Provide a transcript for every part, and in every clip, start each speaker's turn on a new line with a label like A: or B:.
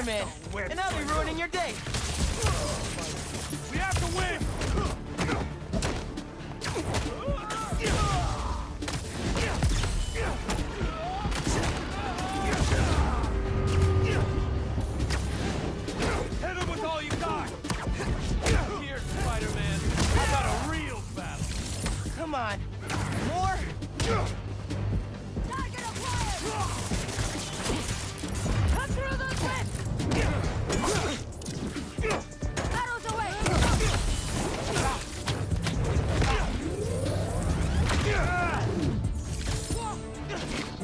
A: Spider-Man, and I'll be ruining your day.
B: We have to win! Hit him with all you got! Here, Spider-Man. How about a real battle?
A: Come on. More?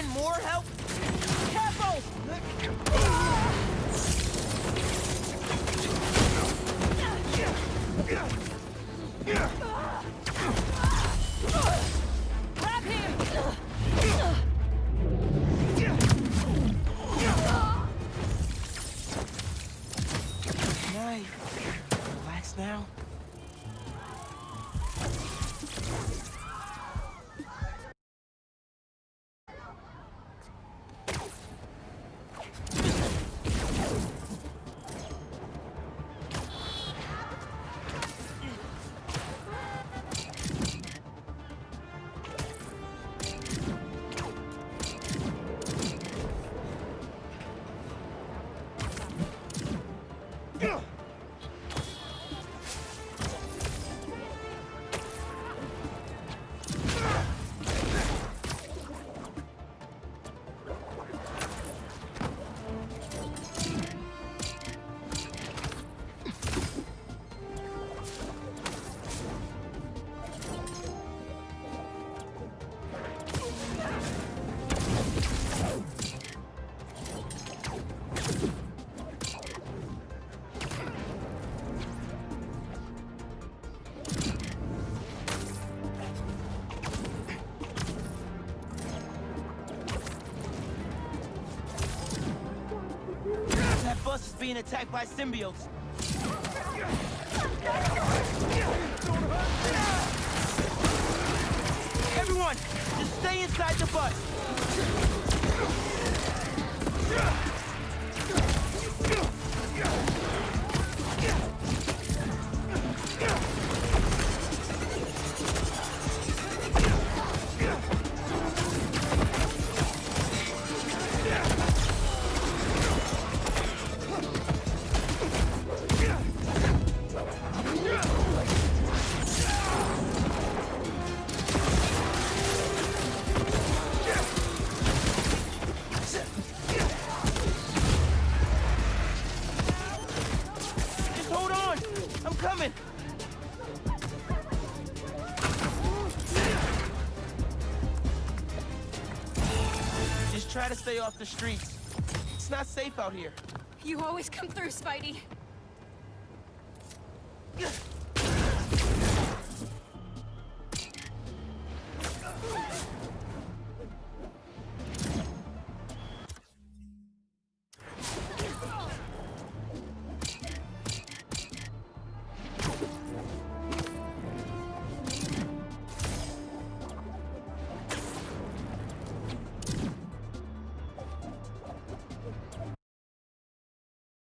A: in more help? Careful!
C: Grab
A: bus is being attacked by symbiotes. Everyone, just stay inside the bus. Try to stay off the streets. It's not safe out here.
C: You always come through, Spidey.